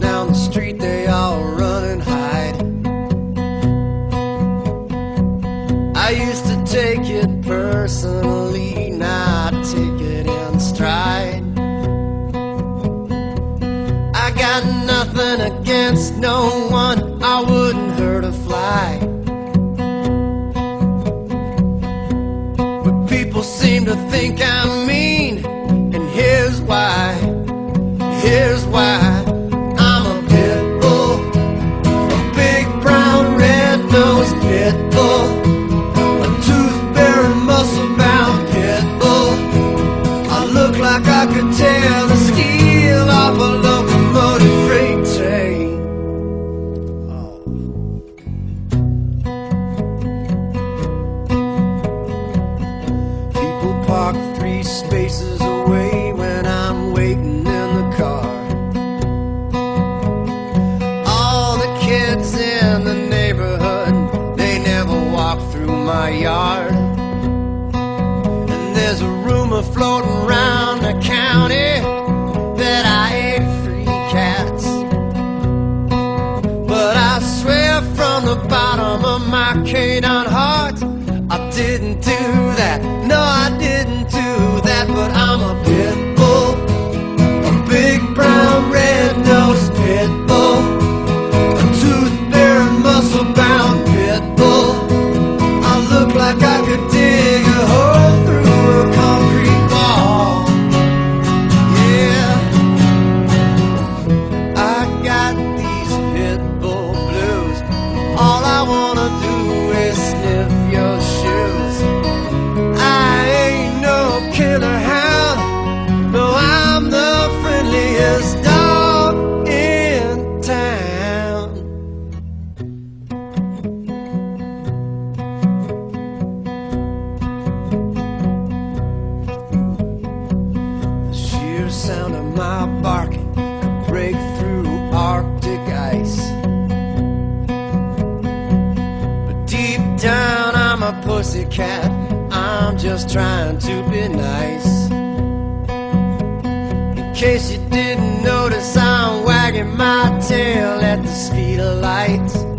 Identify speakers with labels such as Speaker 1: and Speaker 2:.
Speaker 1: down the street, they all run and hide. I used to take it personally, now I take it in stride. I got nothing against no one, I wouldn't hurt a fly. But people seem to think I'm spaces away when I'm waiting in the car. All the kids in the neighborhood, they never walk through my yard. And there's a rumor floating around the county that I ate three cats. But I swear from the bottom of my canine heart, I didn't do wanna do is sniff your shoes. I ain't no killer hound, no, I'm the friendliest dog in town. The sheer sound of my barking pussycat. I'm just trying to be nice. In case you didn't notice, I'm wagging my tail at the speed of light.